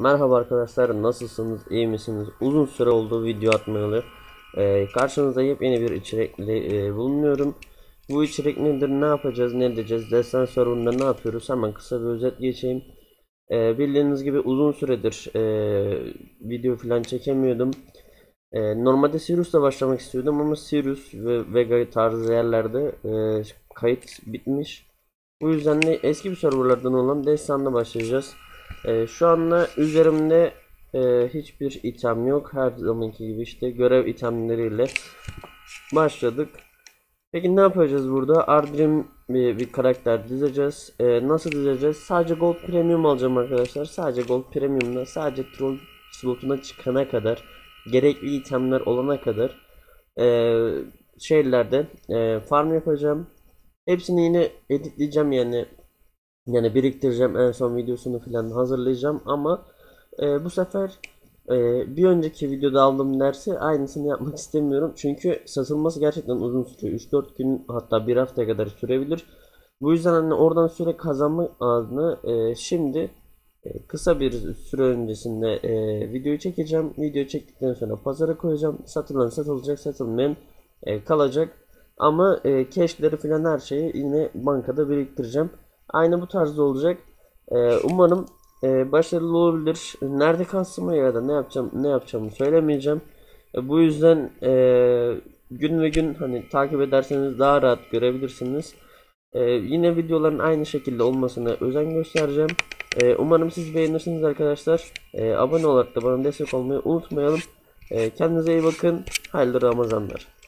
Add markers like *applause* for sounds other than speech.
Merhaba arkadaşlar nasılsınız iyi misiniz? Uzun süre oldu video atmayalı. Ee, karşınızda yepyeni bir içerikle e, bulunuyorum. Bu içerik nedir ne yapacağız ne edeceğiz destan serverında ne yapıyoruz? Hemen kısa bir özet geçeyim. Ee, bildiğiniz gibi uzun süredir e, video falan çekemiyordum. Ee, normalde Sirius'la başlamak istiyordum ama Sirius ve Vega tarzı yerlerde e, kayıt bitmiş. Bu yüzden de eski bir serverlardan olan Destan'da başlayacağız ee, şu anda üzerimde e, hiçbir item yok. Her zamanki gibi işte görev itemleriyle başladık. Peki ne yapacağız burada? Ardrim bir, bir karakter dizeceğiz. Ee, nasıl dizeceğiz? Sadece Gold Premium alacağım arkadaşlar. Sadece Gold Premium'da sadece troll slotuna çıkana kadar gerekli itemler olana kadar e, şeylerde e, farm yapacağım. Hepsini yine editleyeceğim yani yani biriktireceğim en son videosunu falan hazırlayacağım ama e, bu sefer e, bir önceki videoda aldığım dersi aynısını yapmak *laughs* istemiyorum. Çünkü satılması gerçekten uzun sürüyor. 3-4 gün hatta bir haftaya kadar sürebilir. Bu yüzden hani oradan süre kazanma adına e, şimdi e, kısa bir süre öncesinde e, videoyu çekeceğim. Video çektikten sonra pazara koyacağım. Satılan satılacak, satılmayan e, kalacak. Ama e, cashleri falan her şeyi yine bankada biriktireceğim. Aynı bu tarzda olacak. Ee, umarım e, başarılı olabilir. Nerede kastımı ya da ne yapacağım ne yapacağımı söylemeyeceğim. E, bu yüzden e, gün ve gün hani takip ederseniz daha rahat görebilirsiniz. E, yine videoların aynı şekilde olmasına özen göstereceğim. E, umarım siz beğenirsiniz arkadaşlar. E, abone olarak da bana destek olmayı unutmayalım. E, kendinize iyi bakın. Hayırlı Ramazanlar.